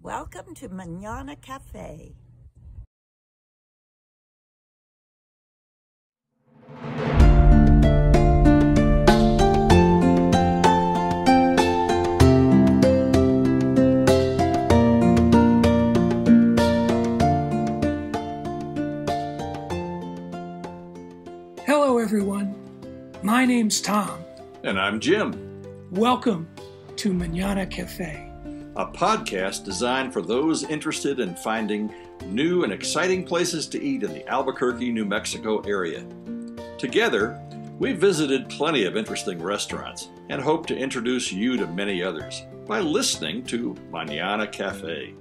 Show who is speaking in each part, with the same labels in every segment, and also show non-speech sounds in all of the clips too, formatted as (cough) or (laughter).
Speaker 1: Welcome to Mañana Café.
Speaker 2: Hello, everyone. My name's Tom.
Speaker 3: And I'm Jim,
Speaker 2: Welcome to Mañana Café.
Speaker 3: a podcast designed for those interested in finding new and exciting places to eat in the Albuquerque, New Mexico area. Together, we've visited plenty of interesting restaurants and hope to introduce you to many others by listening to Mañana Café.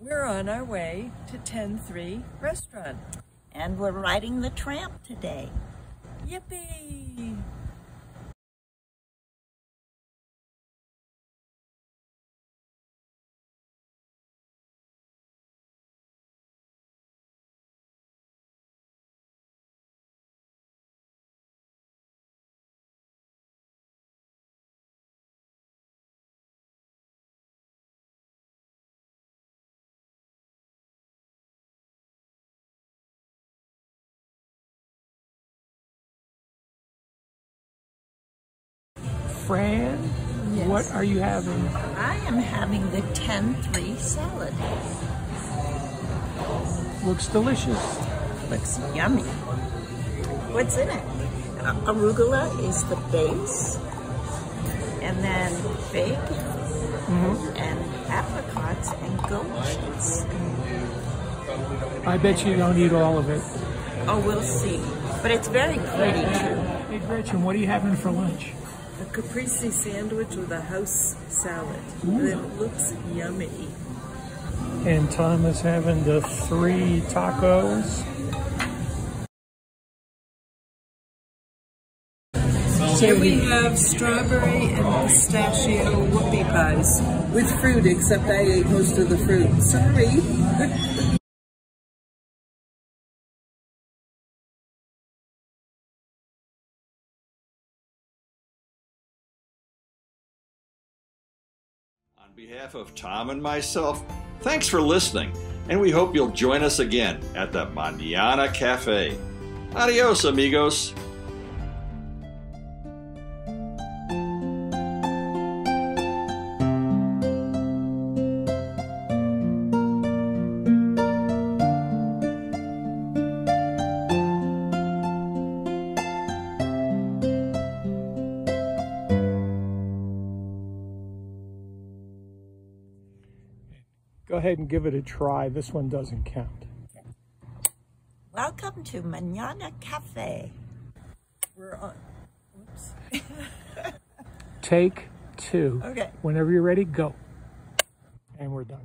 Speaker 4: We're on our way to TEN 3 Restaurant.
Speaker 1: And we're riding the tramp today.
Speaker 4: Yippee!
Speaker 2: Fran,
Speaker 1: Yes.
Speaker 2: what are you having?
Speaker 1: I am having the 10-3 salad.
Speaker 2: Looks delicious.
Speaker 1: Looks yummy. What's in it? Uh, arugula is the base, and then fig, and apricots, and goat cheese.
Speaker 2: I bet you don't eat all of it.
Speaker 1: Oh, we'll see. But it's very pretty too.
Speaker 2: Hey, Gretchen, what are you having for lunch?
Speaker 4: A caprese sandwich with a house salad. And it looks yummy.
Speaker 2: And Tom is having the three tacos.
Speaker 4: Here we have strawberry and pistachio whoopie pies with fruit, except I ate most of the fruit. Sorry. (laughs)
Speaker 3: behalf of Tom and myself, thanks for listening, and we hope you'll join us again at the Mañana Café. Adios, amigos.
Speaker 2: Go ahead and give it a try. This one doesn't count.
Speaker 1: Welcome to Mañana Café.
Speaker 4: We're on. Whoops.
Speaker 2: Take two.
Speaker 1: Okay.
Speaker 2: Whenever you're ready, go. And we're done.